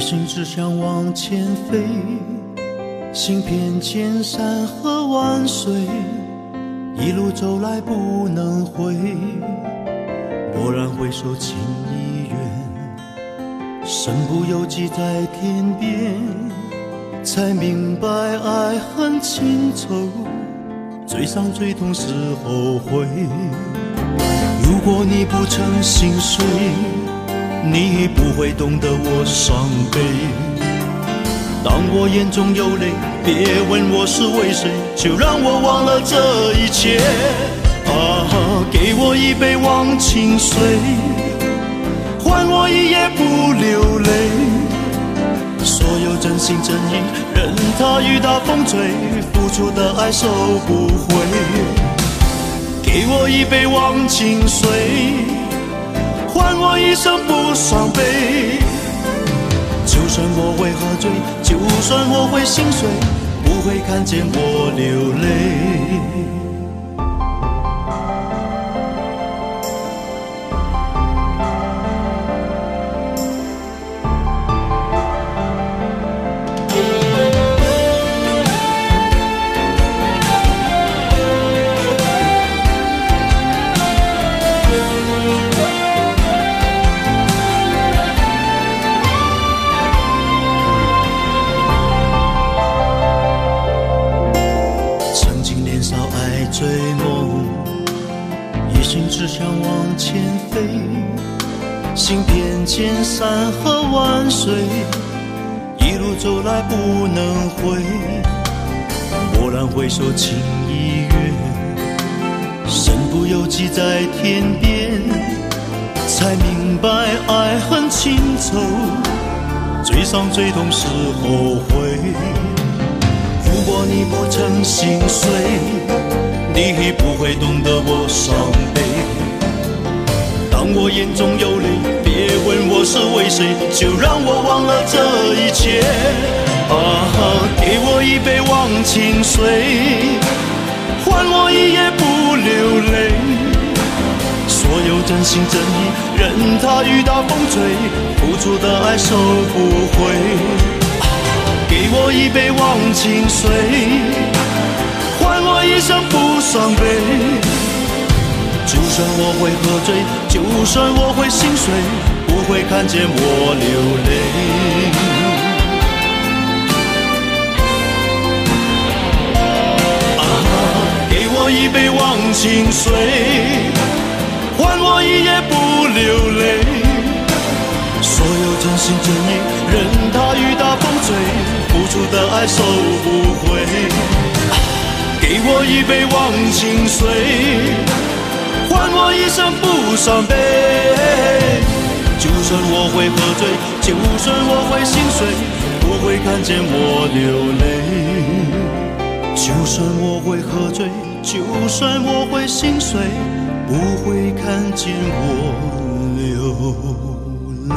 心只想往前飞，行遍千山和万水，一路走来不能回。蓦然回首，情已远，身不由己在天边，才明白爱恨情仇，最伤最痛是后悔。如果你不曾心碎。你不会懂得我伤悲。当我眼中有泪，别问我是为谁，就让我忘了这一切。啊，给我一杯忘情水，换我一夜不流泪。所有真心真意，任它雨打风吹，付出的爱收不回。给我一杯忘情水。换我一生不伤悲，就算我会喝醉，就算我会心碎，不会看见我流泪。只想往前飞行遍千山和万水，一路走来不能回。蓦然回首，情已远，身不由己在天边，才明白爱恨情仇，最伤最痛是后悔。如果你不曾心碎，你不会懂得我伤悲。当我眼中有泪，别问我是为谁，就让我忘了这一切。啊，给我一杯忘情水，换我一夜不流泪。所有真心真意，任它雨打风吹，付出的爱收不回。给我一杯忘情水，换我一生不伤悲。就算我会喝醉，就算我会心碎，不会看见我流泪。啊，给我一杯忘情水，换我一夜不流泪。所有真心真意，任它雨打风吹，付出的爱收不回。给我一杯忘情水。换我一生不伤悲，就算我会喝醉，就算我会心碎，不会看见我流泪。就算我会喝醉，就算我会心碎，不会看见我流泪。